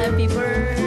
Happy birthday.